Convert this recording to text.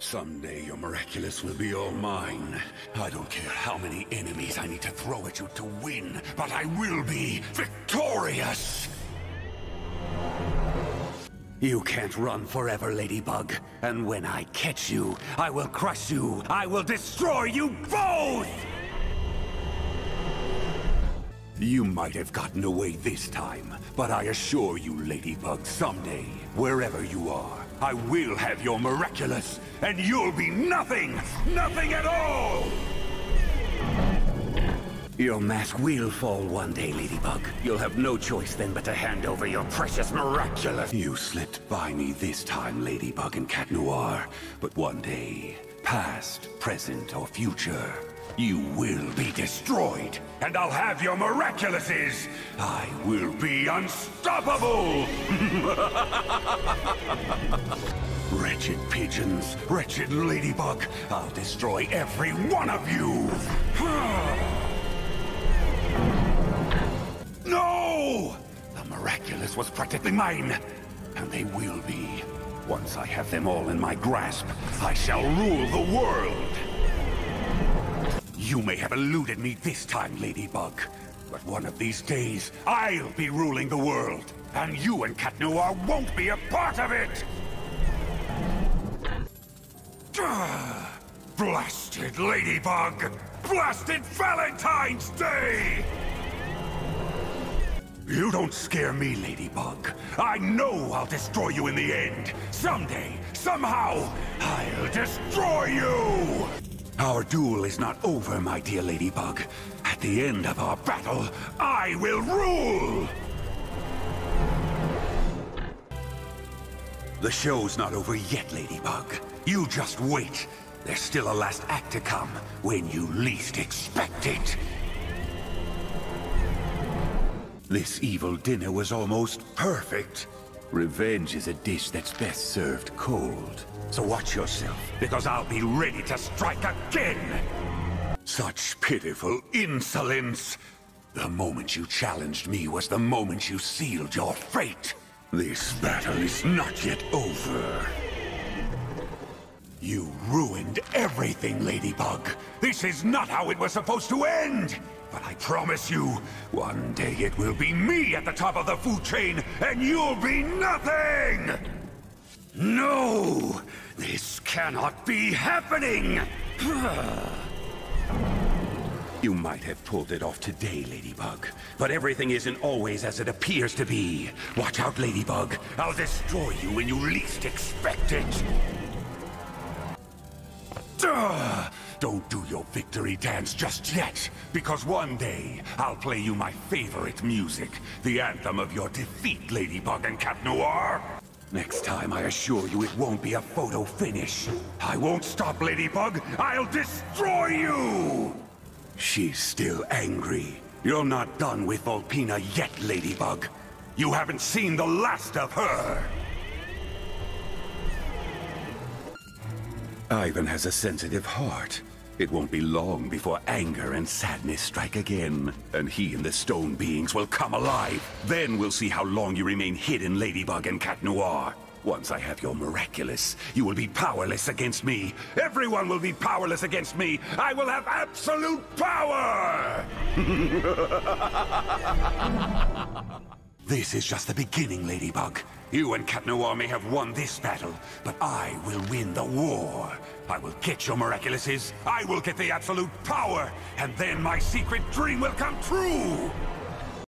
Someday your miraculous will be all mine. I don't care how many enemies I need to throw at you to win, but I will be victorious! You can't run forever, Ladybug. And when I catch you, I will crush you. I will destroy you both! You might have gotten away this time, but I assure you, Ladybug, someday, wherever you are, I will have your miraculous, and you'll be nothing! Nothing at all! Your mask will fall one day, Ladybug. You'll have no choice then but to hand over your precious miraculous. You slipped by me this time, Ladybug and Cat Noir. But one day, past, present, or future, you will be destroyed, and I'll have your miraculouses. I will be unstoppable. wretched pigeons, wretched ladybug, I'll destroy every one of you. no! The miraculous was practically mine, and they will be. Once I have them all in my grasp, I shall rule the world. You may have eluded me this time, Ladybug. But one of these days, I'll be ruling the world. And you and Cat Noir won't be a part of it! Blasted Ladybug! Blasted Valentine's Day! You don't scare me, Ladybug. I know I'll destroy you in the end. Someday, somehow, I'll destroy you! Our duel is not over, my dear Ladybug. At the end of our battle, I will rule! The show's not over yet, Ladybug. You just wait. There's still a last act to come, when you least expect it. This evil dinner was almost perfect. Revenge is a dish that's best served cold. So watch yourself, because I'll be ready to strike again! Such pitiful insolence! The moment you challenged me was the moment you sealed your fate! This battle is not yet over. You ruined everything, Ladybug! This is not how it was supposed to end! But I promise you, one day it will be me at the top of the food chain, and you'll be nothing! No! This cannot be happening! You might have pulled it off today, Ladybug. But everything isn't always as it appears to be. Watch out, Ladybug. I'll destroy you when you least expect it. Duh! Don't do your victory dance just yet, because one day I'll play you my favorite music, the anthem of your defeat, Ladybug and Cat Noir. Next time, I assure you it won't be a photo finish. I won't stop, Ladybug. I'll destroy you! She's still angry. You're not done with Volpina yet, Ladybug. You haven't seen the last of her! Ivan has a sensitive heart. It won't be long before anger and sadness strike again. And he and the stone beings will come alive. Then we'll see how long you remain hidden, Ladybug and Cat Noir. Once I have your miraculous, you will be powerless against me. Everyone will be powerless against me. I will have absolute power! This is just the beginning, Ladybug. You and Cat Noir may have won this battle, but I will win the war. I will get your miraculouses, I will get the absolute power, and then my secret dream will come true!